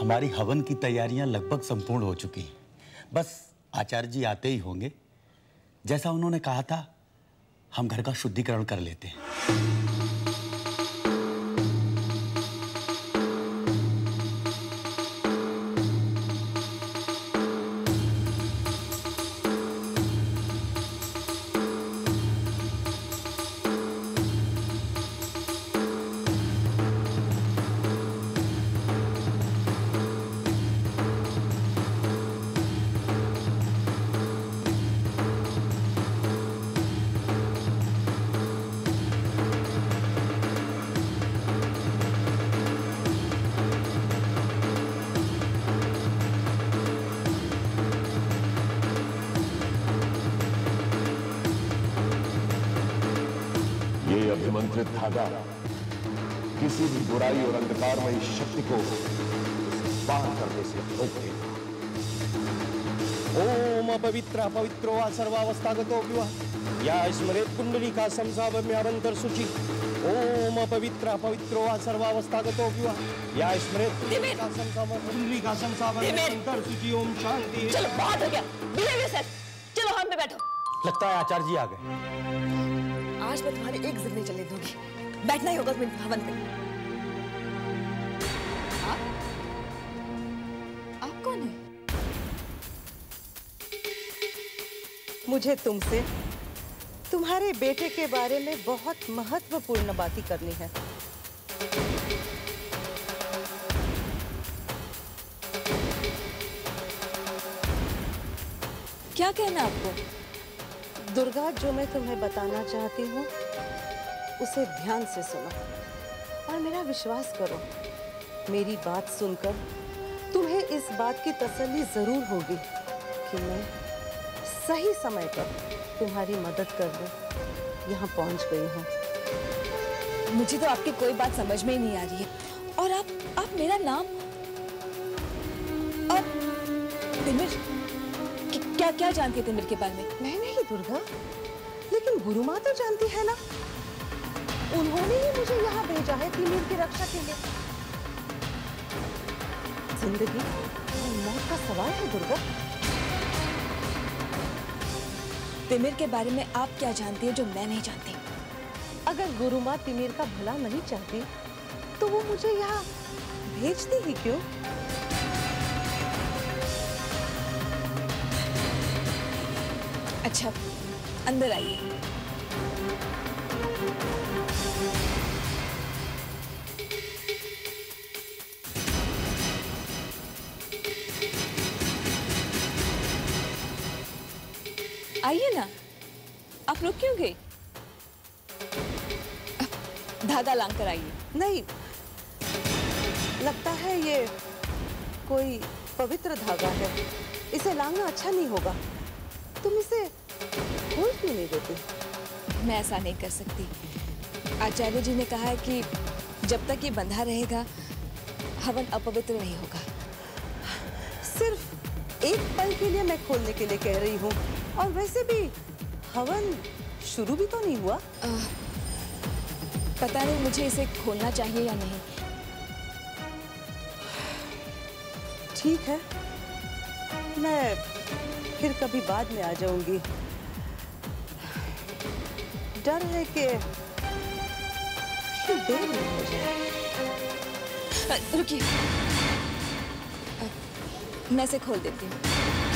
हमारी हवन की तैयारियाँ लगभग संपूर्ण हो चुकी हैं। बस आचार्य जी आते ही होंगे। जैसा उन्होंने कहा था, हम घर का शुद्धिकरण कर लेते हैं। ये अभिमंत्रित धागा। किसी भी बुराई और अंधकारमयी शक्ति को पार करने से रोक देगा ओम अपवित्र पवित्रो वा सर्वावस्थागतो विवा या स्मरेत कुंडलिका संसावम्यावंतर शुचि ओम अपवित्र पवित्रो वा सर्वावस्थागतो विवा या स्मरेत कुंडलिका संसाव कुंडलिका संसावम्यावंतर शुचि ओम शांति। चलो बहुत हो गया। बिहेव योरसेल्फ चलो हम पे बैठो। लगता है आचार्य जी आ गए। आज मैं तुम्हारी एक जिद नहीं चलने दूँगी। बैठना ही होगा तुम्हें भवन पे। आप? आप कौन है? मुझे तुमसे तुम्हारे बेटे के बारे में बहुत महत्वपूर्ण बातें करनी है। क्या कहना आपको? दुर्गा, जो मैं तुम्हें बताना चाहती हूँ, उसे ध्यान से सुनो और मेरा विश्वास करो, मेरी बात सुनकर तुम्हें इस बात की तसल्ली ज़रूर होगी कि मैं सही समय पर तुम्हारी मदद कर करने यहाँ पहुँच गई हूँ। मुझे तो आपकी कोई बात समझ में ही नहीं आ रही है। और आप आप मेरा नाम? और क्या क्या जानती है तिमिर के बारे में? मैं नहीं दुर्गा। लेकिन गुरु माँ तो जानती है ना? उन्होंने ही मुझे यहाँ भेजा है तिमिर की रक्षा के लिए। ज़िंदगी और मौत का सवाल है दुर्गा। तिमिर के बारे में आप क्या जानती है जो मैं नहीं जानती? अगर गुरु माँ तिमिर का भला नहीं चाहती तो वो मुझे यहाँ भेजती ही क्यों? अच्छा अंदर आइए। आइए ना, आप रुक क्यों गए? धागा लांग कर आइए। नहीं, लगता है ये कोई पवित्र धागा है। इसे लांगना अच्छा नहीं होगा। तुम इसे खोल क्यों नहीं देती? मैं ऐसा नहीं कर सकती। आचार्य जी ने कहा है कि जब तक ये बंधा रहेगा हवन अपवित्र नहीं होगा। सिर्फ़ एक पल के लिए मैं खोलने के लिए कह रही हूँ। और वैसे भी हवन शुरू भी तो नहीं हुआ। आ, पता नहीं मुझे इसे खोलना चाहिए या नहीं। ठीक है। मैं फिर कभी बाद में आ जाऊँगी। डर है कि जाए। रुकिए। मैं से खोल देती हूँ।